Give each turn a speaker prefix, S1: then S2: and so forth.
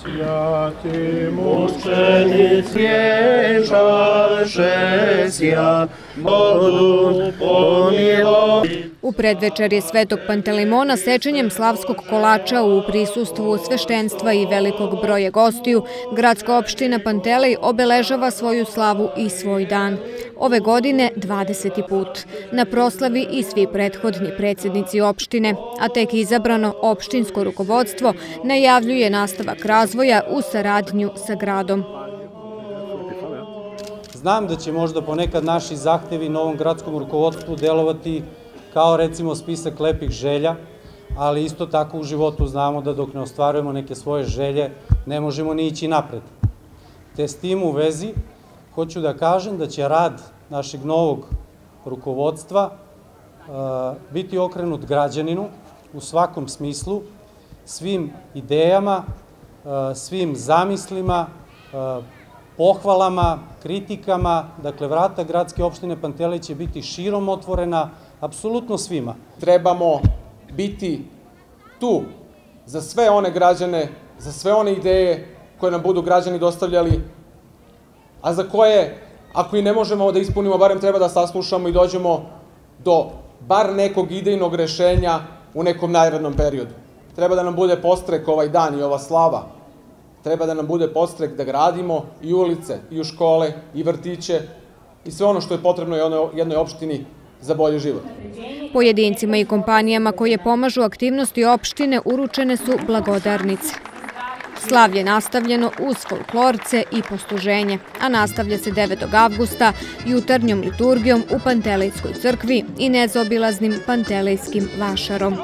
S1: Святи мучениць вječaše sja, Bogu pomilo.
S2: U predvečerje Svetog Pantelimona sečenjem slavskog kolača u prisustvu sveštenstva i velikog broja gostiju, gradska opština Pantelej obeležava svoju slavu i svoj dan. Ove godine 20. put. Na proslavi i svi prethodni predsednici opštine, a tek izabrano opštinsko rukovodstvo najavljuje nastavak razvoja u saradnju sa gradom.
S3: Znam da će možda ponekad naši zahtevi novom gradskom rukovodstvu delovati kao recimo spisak lepih želja, ali isto tako u životu znamo da dok ne ostvarujemo neke svoje želje ne možemo ni ići napred. Te s tim u vezi hoću da kažem da će rad našeg novog rukovodstva uh, biti okrenut građaninu u svakom smislu, svim idejama, uh, svim zamislima, uh, pohvalama, kritikama, dakle vrata gradske opštine Pantelej će biti širom otvorena, apsolutno svima.
S4: Trebamo biti tu za sve one građane, za sve one ideje koje nam budu građani dostavljali, a za koje, ako i ne možemo da ispunimo, barem treba da saslušamo i dođemo do bar nekog idejnog rešenja u nekom najradnom periodu. Treba da nam bude postrek ovaj dan i ova slava. Treba da nam bude postrek da gradimo i ulice, i u škole, i vrtiće, i sve ono što je potrebno jednoj opštini za bolji život.
S2: Pojedincima i kompanijama koje pomažu aktivnosti opštine uručene su blagodarnice. Slav je nastavljeno uz folklorce i postuženje, a nastavlja se 9. avgusta jutarnjom liturgijom u Pantelejskoj crkvi i nezobilaznim Pantelejskim vašarom.